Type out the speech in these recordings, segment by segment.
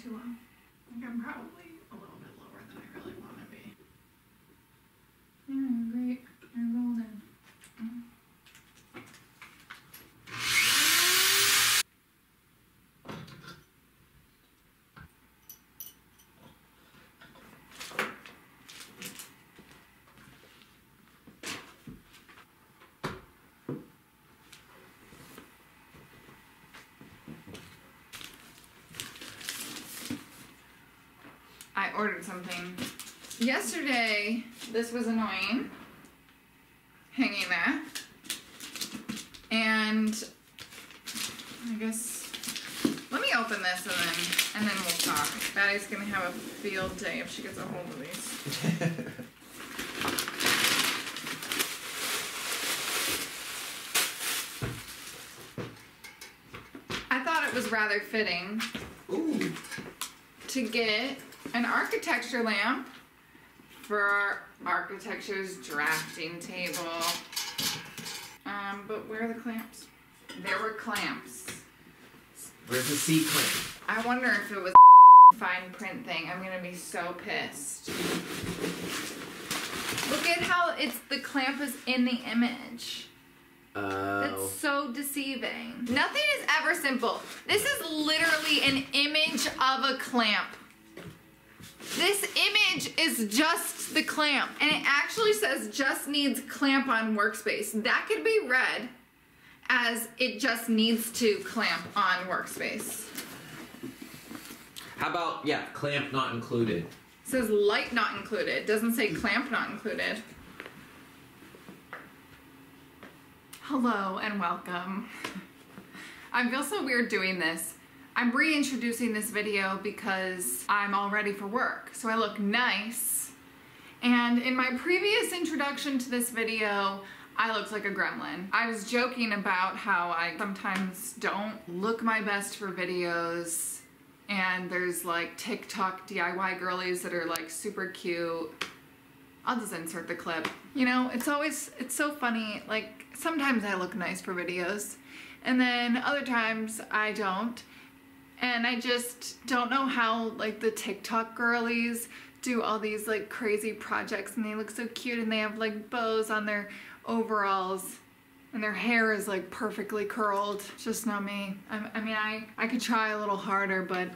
too think I'm probably little bit lower than I really want to be. Yeah, great. You're golden. I ordered something yesterday. This was annoying. Hanging there. And I guess let me open this and then and then we'll talk. Maddie's gonna have a field day if she gets a hold of these. I thought it was rather fitting Ooh. to get an architecture lamp for our architecture's drafting table. Um, but where are the clamps? There were clamps. Where's the C clamp? I wonder if it was fine print thing. I'm gonna be so pissed. Look at how it's the clamp is in the image. Oh. That's so deceiving. Nothing is ever simple. This is literally an image of a clamp. This image is just the clamp. And it actually says just needs clamp on workspace. That could be read as it just needs to clamp on workspace. How about yeah, clamp not included? It says light not included. Doesn't say clamp not included. Hello and welcome. I feel so weird doing this. I'm reintroducing this video because I'm all ready for work, so I look nice. And in my previous introduction to this video, I looked like a gremlin. I was joking about how I sometimes don't look my best for videos and there's like TikTok DIY girlies that are like super cute. I'll just insert the clip. You know, it's always, it's so funny. Like, sometimes I look nice for videos, and then other times I don't. And I just don't know how, like, the TikTok girlies do all these, like, crazy projects, and they look so cute, and they have, like, bows on their overalls. And their hair is like perfectly curled. It's just not me. I, I mean, I, I could try a little harder, but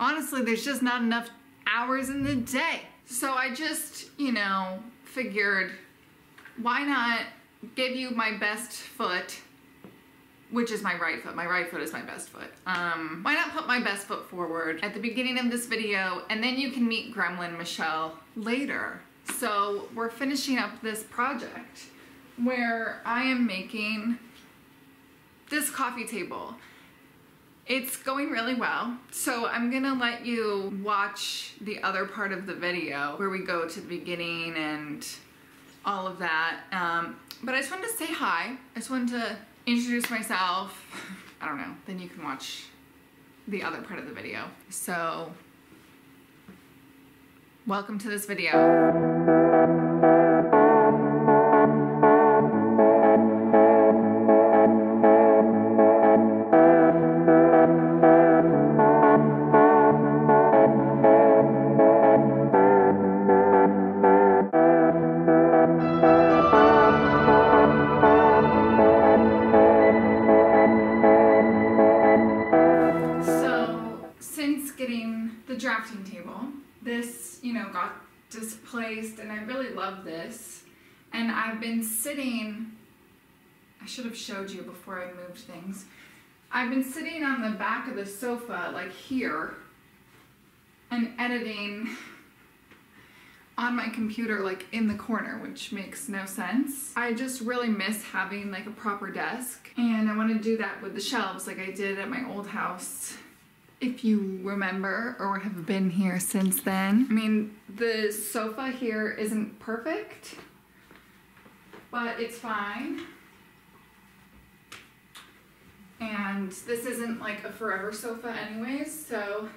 honestly, there's just not enough hours in the day. So I just, you know, figured why not give you my best foot, which is my right foot. My right foot is my best foot. Um, why not put my best foot forward at the beginning of this video and then you can meet Gremlin Michelle later. So we're finishing up this project where I am making this coffee table. It's going really well. So I'm gonna let you watch the other part of the video where we go to the beginning and all of that. Um, but I just wanted to say hi. I just wanted to introduce myself. I don't know, then you can watch the other part of the video. So, welcome to this video. Love this. And I've been sitting, I should have showed you before I moved things. I've been sitting on the back of the sofa, like here, and editing on my computer, like in the corner, which makes no sense. I just really miss having like a proper desk, and I want to do that with the shelves like I did at my old house. If you remember or have been here since then. I mean, the sofa here isn't perfect, but it's fine. And this isn't like a forever sofa anyways, so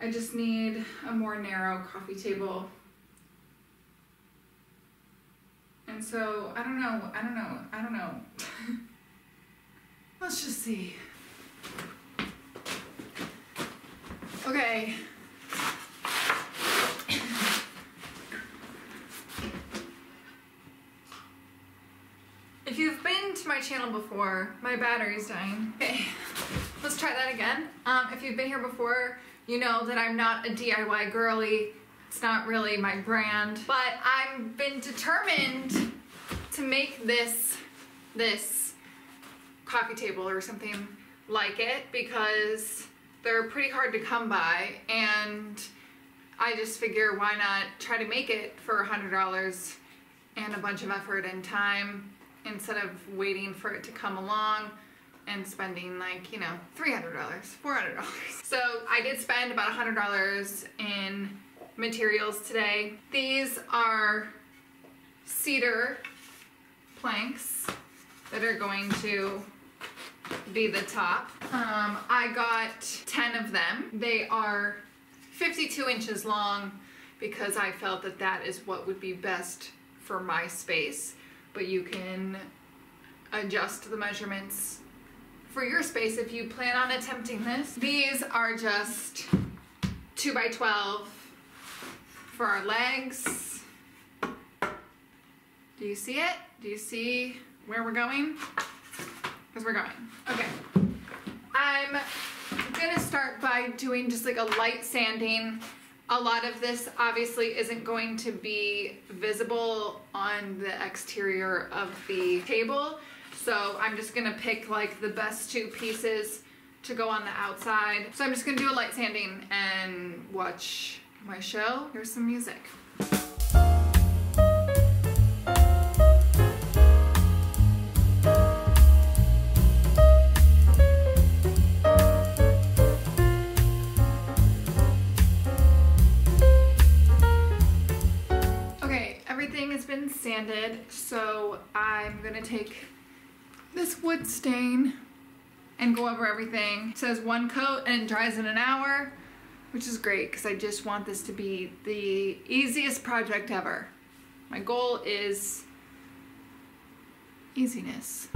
I just need a more narrow coffee table. And so, I don't know, I don't know, I don't know. Let's just see. Okay. If you've been to my channel before, my battery's dying. Okay, let's try that again. Um, if you've been here before, you know that I'm not a DIY girly. It's not really my brand, but I've been determined to make this, this coffee table or something like it because they're pretty hard to come by and I just figure why not try to make it for a hundred dollars and a bunch of effort and time instead of waiting for it to come along and spending like you know $300 $400 so I did spend about $100 in materials today these are cedar planks that are going to be the top. Um, I got 10 of them. They are 52 inches long because I felt that that is what would be best for my space. But you can adjust the measurements for your space if you plan on attempting this. These are just 2 by 12 for our legs. Do you see it? Do you see where we're going? Because we're going. Okay. I'm gonna start by doing just like a light sanding. A lot of this obviously isn't going to be visible on the exterior of the table. So I'm just gonna pick like the best two pieces to go on the outside. So I'm just gonna do a light sanding and watch my show. Here's some music. So I'm gonna take this wood stain and go over everything. It says one coat and it dries in an hour, which is great because I just want this to be the easiest project ever. My goal is easiness.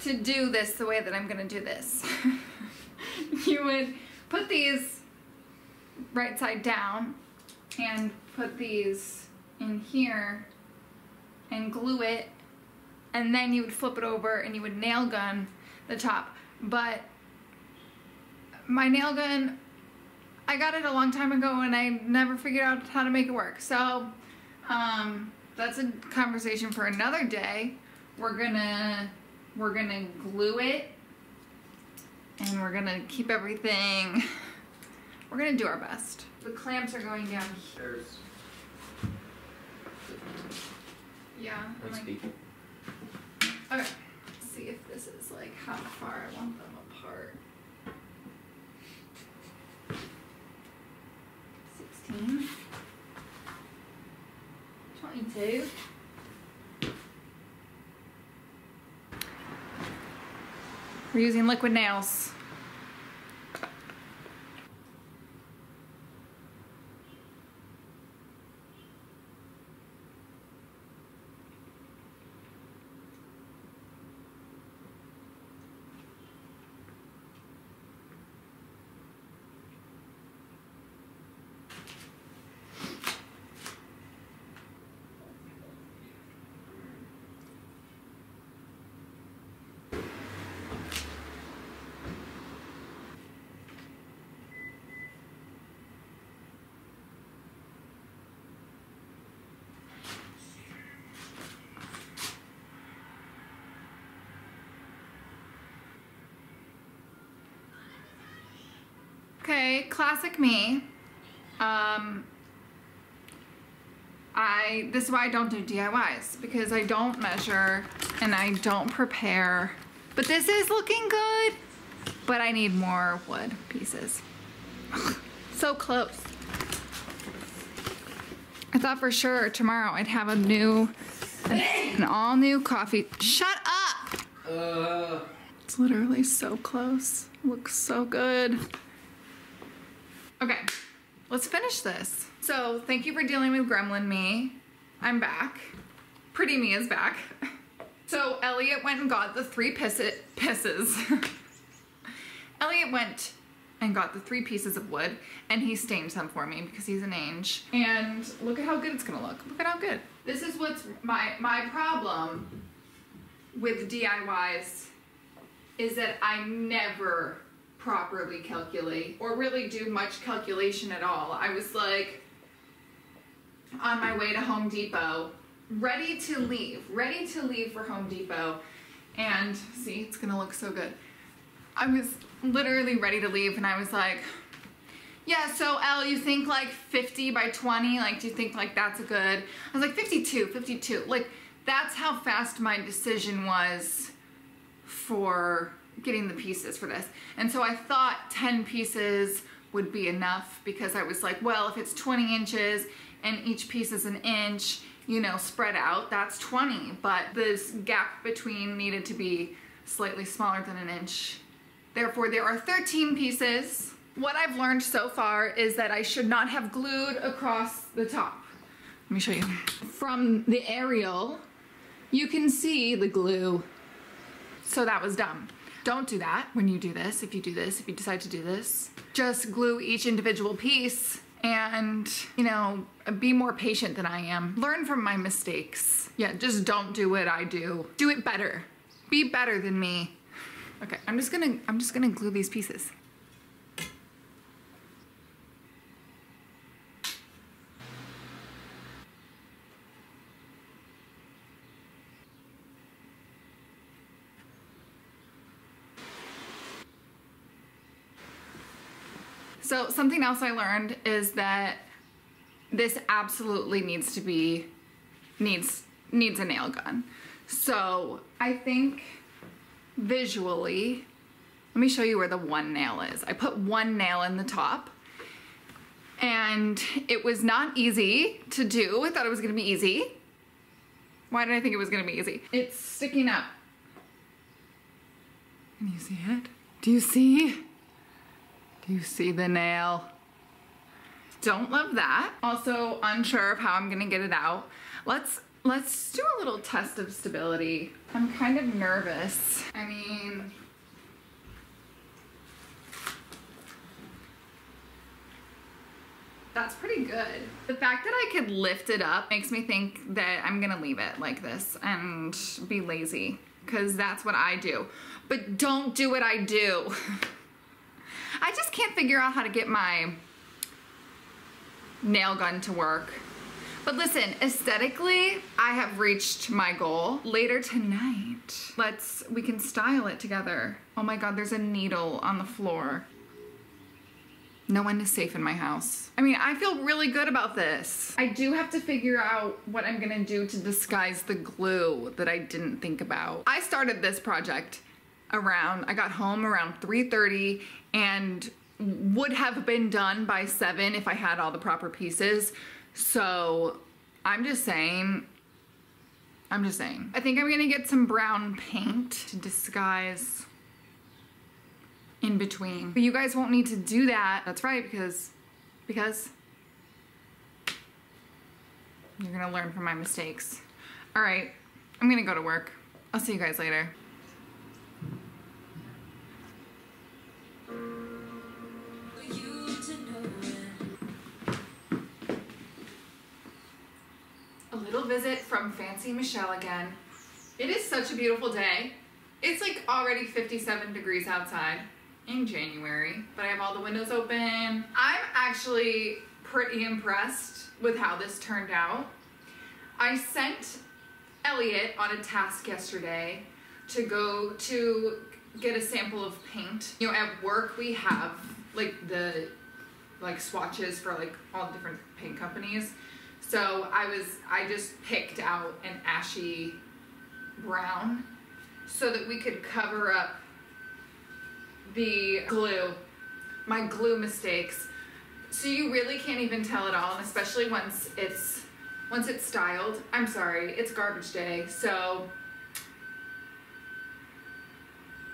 To do this the way that I'm gonna do this. you would put these right side down and put these in here and glue it and then you would flip it over and you would nail gun the top. But my nail gun I got it a long time ago and I never figured out how to make it work. So, um, that's a conversation for another day. We're gonna, we're gonna glue it and we're gonna keep everything, we're gonna do our best. The clamps are going down here. There's Yeah. Let's like- be Okay. Let's see if this is like how far I want them apart. 16. 22. We're using liquid nails. I, classic me, um, I, this is why I don't do DIYs, because I don't measure and I don't prepare. But this is looking good, but I need more wood pieces. so close. I thought for sure tomorrow I'd have a new, an all new coffee. Shut up! Uh, It's literally so close. Looks so good. Okay, let's finish this. So, thank you for dealing with Gremlin Me. I'm back. Pretty Me is back. So, Elliot went and got the three pisses. Elliot went and got the three pieces of wood and he stained some for me because he's an ange. And look at how good it's gonna look. Look at how good. This is what's my my problem with DIYs is that I never properly calculate or really do much calculation at all. I was like on my way to Home Depot, ready to leave, ready to leave for Home Depot. And see, it's gonna look so good. I was literally ready to leave and I was like, yeah, so Elle, you think like 50 by 20? Like, do you think like that's a good? I was like 52, 52. Like, that's how fast my decision was for getting the pieces for this. And so I thought 10 pieces would be enough because I was like, well, if it's 20 inches and each piece is an inch, you know, spread out, that's 20. But this gap between needed to be slightly smaller than an inch. Therefore, there are 13 pieces. What I've learned so far is that I should not have glued across the top. Let me show you. From the aerial, you can see the glue. So that was dumb. Don't do that when you do this, if you do this, if you decide to do this. Just glue each individual piece and, you know, be more patient than I am. Learn from my mistakes. Yeah, just don't do what I do. Do it better. Be better than me. Okay, I'm just gonna I'm just gonna glue these pieces. So something else I learned is that this absolutely needs to be needs needs a nail gun. So I think visually, let me show you where the one nail is. I put one nail in the top and it was not easy to do. I thought it was gonna be easy. Why did I think it was gonna be easy? It's sticking up. Can you see it? Do you see? You see the nail? Don't love that. Also unsure of how I'm gonna get it out. Let's let's do a little test of stability. I'm kind of nervous. I mean, that's pretty good. The fact that I could lift it up makes me think that I'm gonna leave it like this and be lazy because that's what I do. But don't do what I do. I just can't figure out how to get my nail gun to work. But listen, aesthetically, I have reached my goal. Later tonight, let's, we can style it together. Oh my God, there's a needle on the floor. No one is safe in my house. I mean, I feel really good about this. I do have to figure out what I'm gonna do to disguise the glue that I didn't think about. I started this project around, I got home around 3.30 and would have been done by seven if I had all the proper pieces. So I'm just saying, I'm just saying. I think I'm gonna get some brown paint to disguise in between. But you guys won't need to do that. That's right, because, because you're gonna learn from my mistakes. All right, I'm gonna go to work. I'll see you guys later. Fancy Michelle again. It is such a beautiful day. It's like already 57 degrees outside in January, but I have all the windows open. I'm actually pretty impressed with how this turned out. I sent Elliot on a task yesterday to go to get a sample of paint. You know, at work we have like the like swatches for like all the different paint companies. So I was I just picked out an ashy brown so that we could cover up the glue, my glue mistakes. So you really can't even tell at all, and especially once it's once it's styled. I'm sorry, it's garbage day. So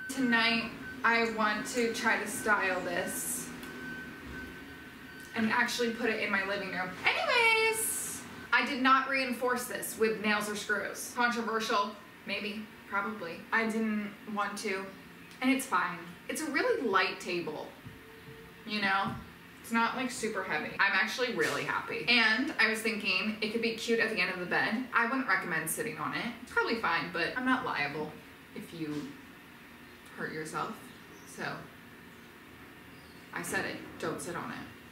tonight I want to try to style this and actually put it in my living room. Anyways, I did not reinforce this with nails or screws. Controversial, maybe, probably. I didn't want to, and it's fine. It's a really light table, you know? It's not like super heavy. I'm actually really happy. And I was thinking it could be cute at the end of the bed. I wouldn't recommend sitting on it. It's probably fine, but I'm not liable if you hurt yourself. So I said it, don't sit on it.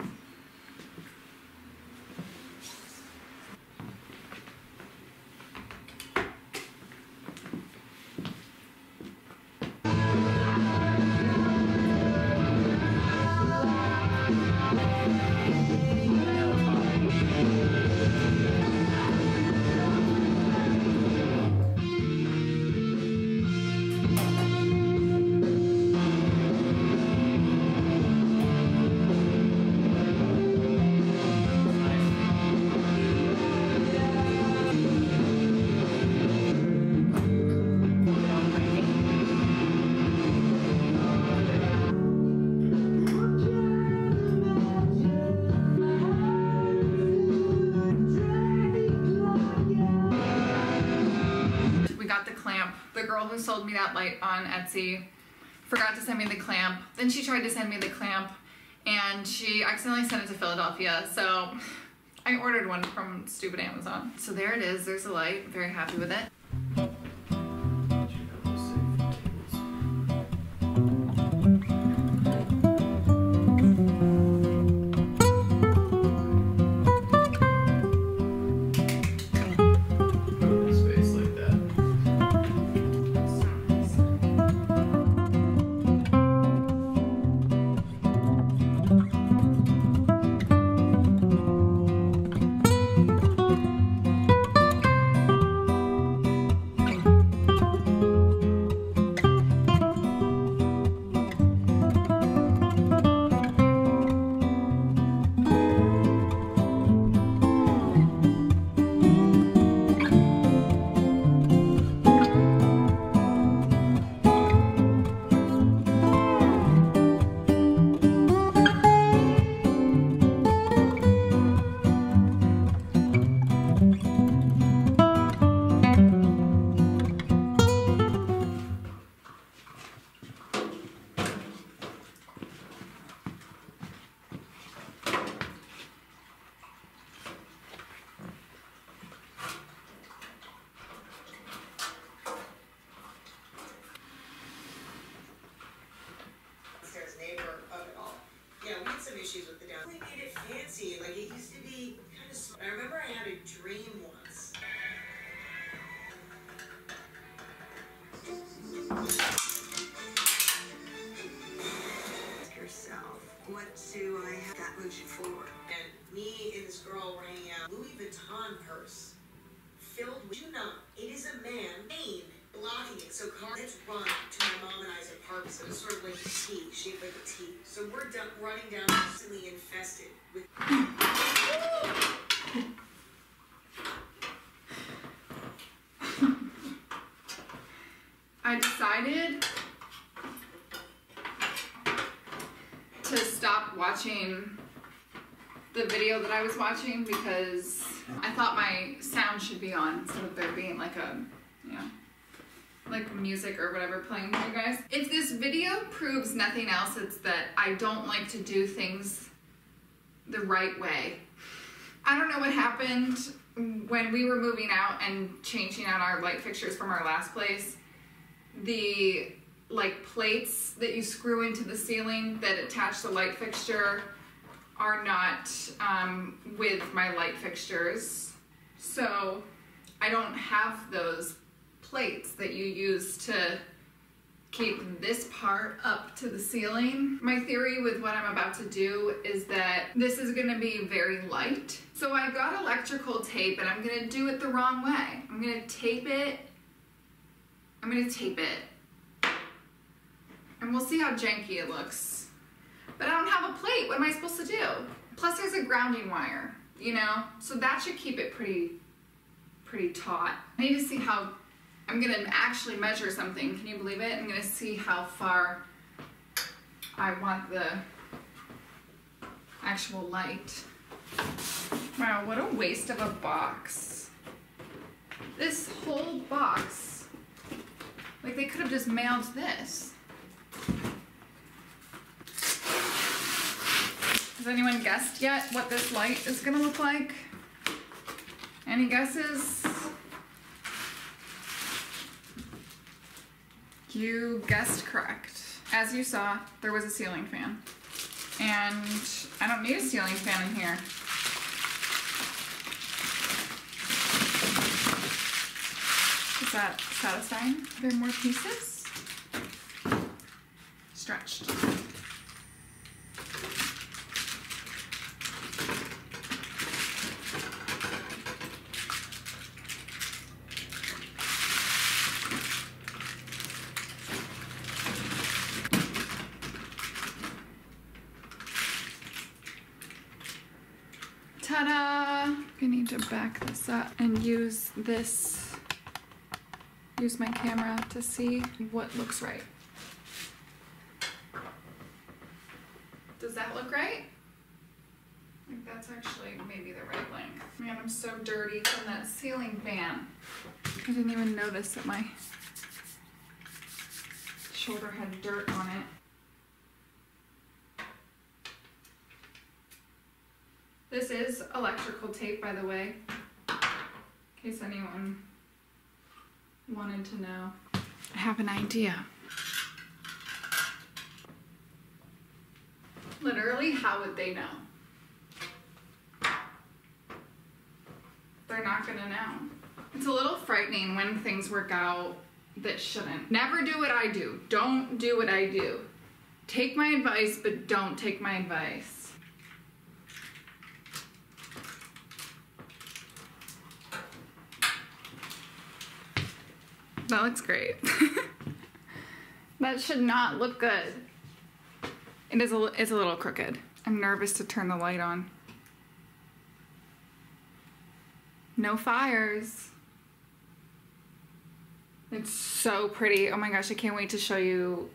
Who sold me that light on Etsy forgot to send me the clamp. Then she tried to send me the clamp and she accidentally sent it to Philadelphia. So I ordered one from stupid Amazon. So there it is. There's a light. Very happy with it. We're running down constantly infested with I decided to stop watching the video that I was watching because I thought my sound should be on instead of there being like a, like music or whatever playing for you guys. If this video proves nothing else, it's that I don't like to do things the right way. I don't know what happened when we were moving out and changing out our light fixtures from our last place. The like plates that you screw into the ceiling that attach the light fixture are not um, with my light fixtures. So I don't have those plates that you use to keep this part up to the ceiling. My theory with what I'm about to do is that this is gonna be very light. So I got electrical tape and I'm gonna do it the wrong way. I'm gonna tape it, I'm gonna tape it. And we'll see how janky it looks. But I don't have a plate, what am I supposed to do? Plus there's a grounding wire, you know? So that should keep it pretty, pretty taut. I need to see how I'm gonna actually measure something. Can you believe it? I'm gonna see how far I want the actual light. Wow, what a waste of a box. This whole box, like they could have just mailed this. Has anyone guessed yet what this light is gonna look like? Any guesses? You guessed correct. As you saw, there was a ceiling fan. And I don't need a ceiling fan in here. Is that satisfying? Are there more pieces? Stretched. Ta-da! I need to back this up and use this, use my camera to see what looks right. Does that look right? I think that's actually maybe the right length. Man, I'm so dirty from that ceiling fan. I didn't even notice that my shoulder had dirt on it. This is electrical tape, by the way, in case anyone wanted to know. I have an idea. Literally, how would they know? They're not gonna know. It's a little frightening when things work out that shouldn't. Never do what I do. Don't do what I do. Take my advice, but don't take my advice. That looks great. that should not look good. It is a, it's a little crooked. I'm nervous to turn the light on. No fires. It's so pretty. Oh my gosh, I can't wait to show you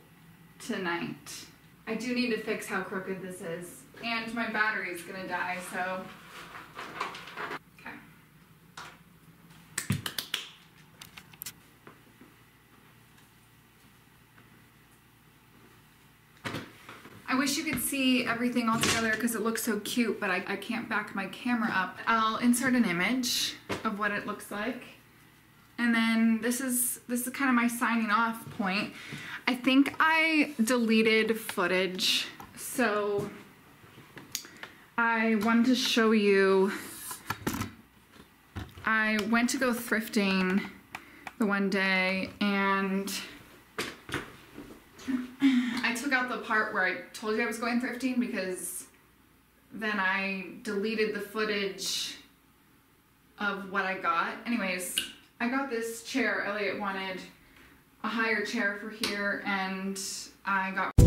tonight. I do need to fix how crooked this is. And my battery's gonna die, so. Okay. I wish you could see everything all together because it looks so cute, but I, I can't back my camera up. I'll insert an image of what it looks like. And then this is this is kind of my signing off point. I think I deleted footage, so I wanted to show you. I went to go thrifting the one day and I took out the part where I told you I was going thrifting because then I deleted the footage of what I got. Anyways, I got this chair. Elliot wanted a higher chair for here, and I got